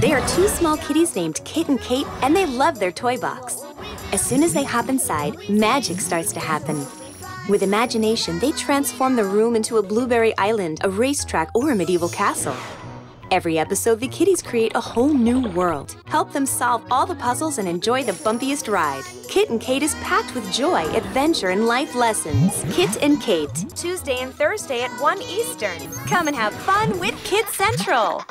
They are two small kitties named Kit and Kate, and they love their toy box. As soon as they hop inside, magic starts to happen. With imagination, they transform the room into a blueberry island, a racetrack, or a medieval castle. Every episode, the kitties create a whole new world. Help them solve all the puzzles and enjoy the bumpiest ride. Kit and Kate is packed with joy, adventure, and life lessons. Kit and Kate, Tuesday and Thursday at 1 Eastern. Come and have fun with Kid Central.